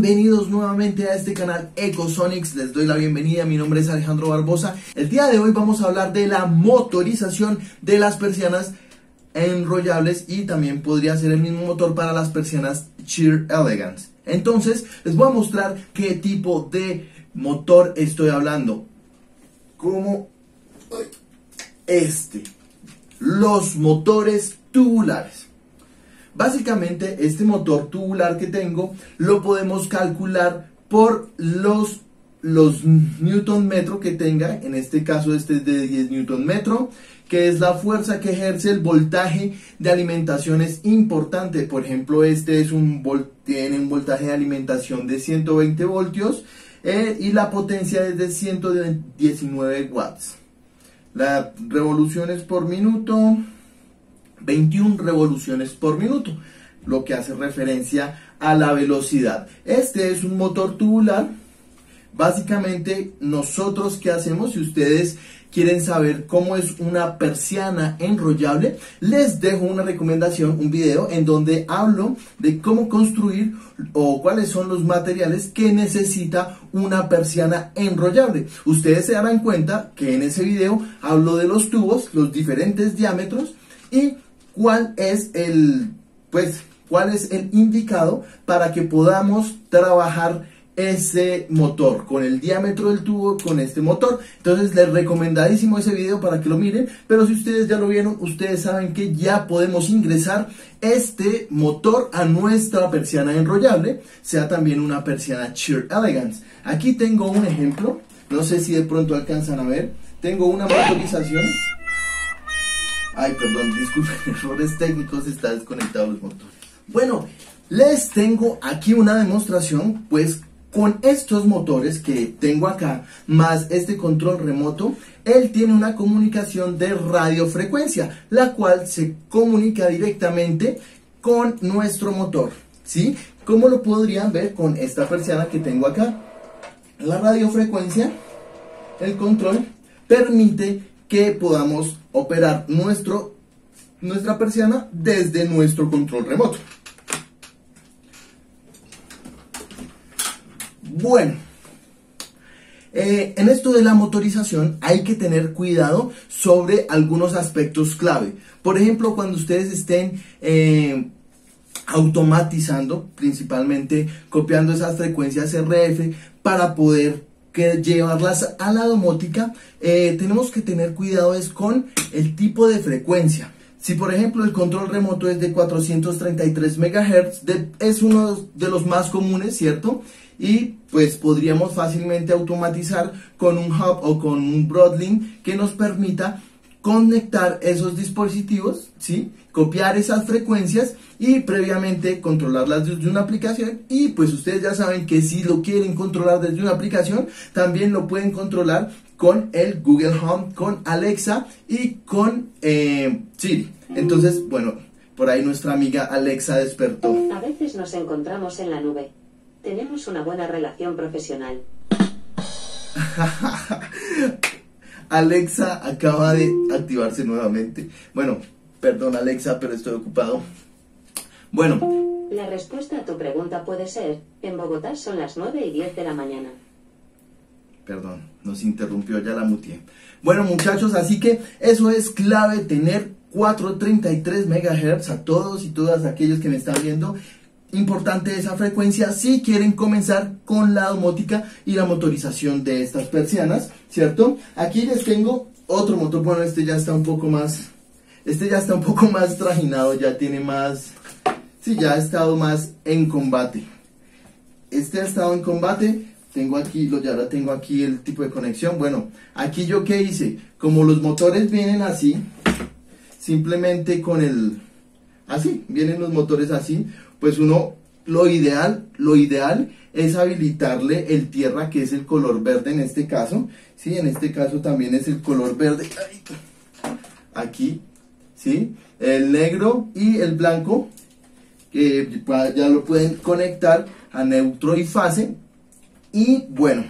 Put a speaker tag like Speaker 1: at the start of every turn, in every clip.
Speaker 1: Bienvenidos nuevamente a este canal Ecosonics, les doy la bienvenida, mi nombre es Alejandro Barbosa. El día de hoy vamos a hablar de la motorización de las persianas enrollables y también podría ser el mismo motor para las persianas Sheer Elegance. Entonces les voy a mostrar qué tipo de motor estoy hablando. Como este, los motores tubulares. Básicamente este motor tubular que tengo lo podemos calcular por los, los newton metro que tenga, en este caso este es de 10 newton metro, que es la fuerza que ejerce el voltaje de alimentación es importante, por ejemplo este es un tiene un voltaje de alimentación de 120 voltios eh, y la potencia es de 119 watts. Las revoluciones por minuto 21 revoluciones por minuto, lo que hace referencia a la velocidad. Este es un motor tubular. Básicamente, nosotros qué hacemos, si ustedes quieren saber cómo es una persiana enrollable, les dejo una recomendación, un video en donde hablo de cómo construir o cuáles son los materiales que necesita una persiana enrollable. Ustedes se darán cuenta que en ese video hablo de los tubos, los diferentes diámetros y cuál es el, pues, cuál es el indicado para que podamos trabajar ese motor, con el diámetro del tubo, con este motor. Entonces les recomendadísimo ese video para que lo miren, pero si ustedes ya lo vieron, ustedes saben que ya podemos ingresar este motor a nuestra persiana enrollable, sea también una persiana Sheer Elegance. Aquí tengo un ejemplo, no sé si de pronto alcanzan a ver, tengo una motorización Ay, perdón, disculpen, errores técnicos, está desconectado los motores. Bueno, les tengo aquí una demostración, pues con estos motores que tengo acá, más este control remoto, él tiene una comunicación de radiofrecuencia, la cual se comunica directamente con nuestro motor, ¿sí? Como lo podrían ver con esta persiana que tengo acá. La radiofrecuencia, el control, permite que podamos operar nuestro, nuestra persiana desde nuestro control remoto. Bueno, eh, en esto de la motorización hay que tener cuidado sobre algunos aspectos clave. Por ejemplo, cuando ustedes estén eh, automatizando, principalmente copiando esas frecuencias RF para poder que llevarlas a la domótica, eh, tenemos que tener cuidado es con el tipo de frecuencia. Si por ejemplo el control remoto es de 433 MHz, es uno de los más comunes, ¿cierto? Y pues podríamos fácilmente automatizar con un hub o con un broadlink que nos permita conectar esos dispositivos, ¿sí? copiar esas frecuencias y previamente controlarlas desde una aplicación y pues ustedes ya saben que si lo quieren controlar desde una aplicación también lo pueden controlar con el Google Home, con Alexa y con eh, Siri. Entonces, bueno, por ahí nuestra amiga Alexa despertó.
Speaker 2: A veces nos encontramos en la nube. Tenemos una buena relación profesional.
Speaker 1: Alexa acaba de activarse nuevamente. Bueno, perdón Alexa, pero estoy ocupado. Bueno.
Speaker 2: La respuesta a tu pregunta puede ser, en Bogotá son las 9 y 10 de la mañana.
Speaker 1: Perdón, nos interrumpió ya la mutié. Bueno muchachos, así que eso es clave tener 433 MHz a todos y todas aquellos que me están viendo importante esa frecuencia si quieren comenzar con la domótica y la motorización de estas persianas, ¿cierto? Aquí les tengo otro motor, bueno, este ya está un poco más, este ya está un poco más trajinado, ya tiene más, sí, ya ha estado más en combate. Este ha estado en combate, tengo aquí, lo, ya ahora tengo aquí el tipo de conexión, bueno, aquí yo qué hice, como los motores vienen así, simplemente con el, así, vienen los motores así, pues uno, lo ideal, lo ideal es habilitarle el tierra que es el color verde en este caso, ¿sí? En este caso también es el color verde, aquí, ¿sí? El negro y el blanco, que ya lo pueden conectar a neutro y fase, y bueno,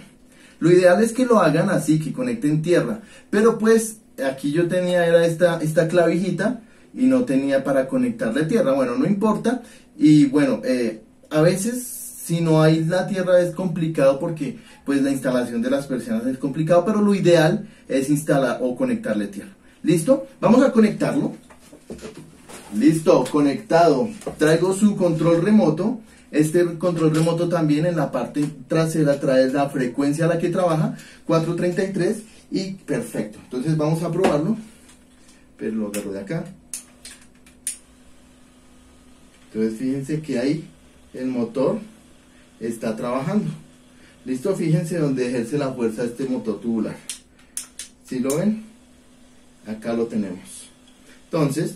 Speaker 1: lo ideal es que lo hagan así, que conecten tierra, pero pues aquí yo tenía era esta, esta clavijita, y no tenía para conectarle tierra. Bueno, no importa. Y bueno, eh, a veces si no hay la tierra es complicado porque pues la instalación de las persianas es complicado, pero lo ideal es instalar o conectarle tierra. ¿Listo? Vamos a conectarlo. Listo, conectado. Traigo su control remoto. Este control remoto también en la parte trasera trae la frecuencia a la que trabaja, 433 y perfecto. Entonces vamos a probarlo. Pero lo agarro de acá. Entonces fíjense que ahí el motor está trabajando. Listo, fíjense donde ejerce la fuerza este motor tubular. Si lo ven? Acá lo tenemos. Entonces,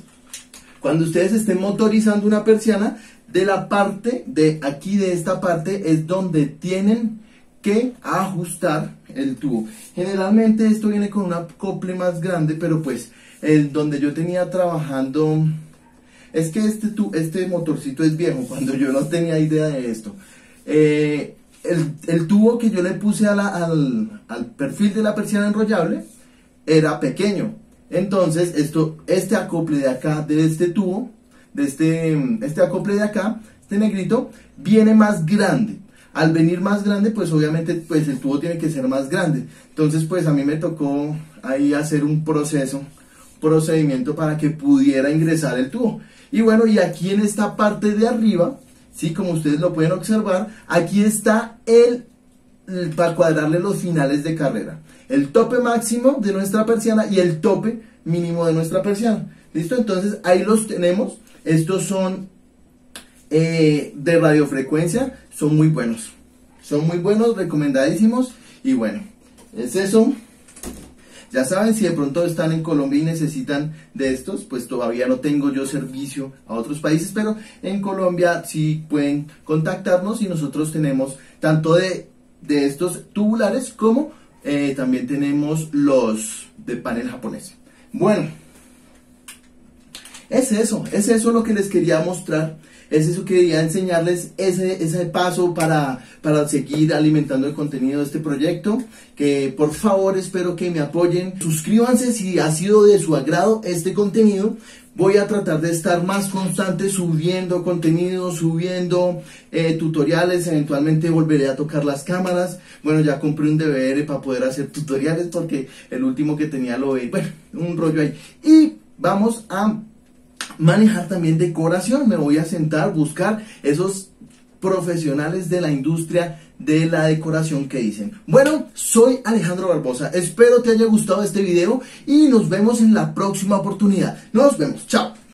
Speaker 1: cuando ustedes estén motorizando una persiana, de la parte de aquí de esta parte es donde tienen que ajustar el tubo. Generalmente esto viene con un acople más grande, pero pues el donde yo tenía trabajando es que este, tu, este motorcito es viejo, cuando yo no tenía idea de esto. Eh, el, tubo que yo le puse al, al, perfil de la persiana enrollable era pequeño. Entonces, esto, este acople de acá, de este tubo, de este, este acople de acá, este negrito, viene más grande. Al venir más grande, pues obviamente pues el tubo tiene que ser más grande. Entonces, pues a mí me tocó ahí hacer un proceso, procedimiento para que pudiera ingresar el tubo. Y bueno, y aquí en esta parte de arriba, ¿sí? Como ustedes lo pueden observar, aquí está el, para cuadrarle los finales de carrera. El tope máximo de nuestra persiana y el tope mínimo de nuestra persiana. ¿Listo? Entonces ahí los tenemos. Estos son eh, de radiofrecuencia, son muy buenos. Son muy buenos, recomendadísimos. Y bueno, es eso. Ya saben, si de pronto están en Colombia y necesitan de estos, pues todavía no tengo yo servicio a otros países, pero en Colombia sí pueden contactarnos y nosotros tenemos tanto de, de estos tubulares como eh, también tenemos los de panel japonés. Bueno, es eso, es eso lo que les quería mostrar es eso que quería enseñarles, ese, ese paso para, para seguir alimentando el contenido de este proyecto. Que por favor espero que me apoyen. Suscríbanse si ha sido de su agrado este contenido. Voy a tratar de estar más constante subiendo contenido, subiendo eh, tutoriales, eventualmente volveré a tocar las cámaras. Bueno, ya compré un DVR para poder hacer tutoriales porque el último que tenía lo veía, bueno, un rollo ahí. Y vamos a manejar también decoración. Me voy a sentar, buscar esos profesionales de la industria de la decoración que dicen. Bueno, soy Alejandro Barbosa. Espero te haya gustado este video y nos vemos en la próxima oportunidad. Nos vemos. Chao.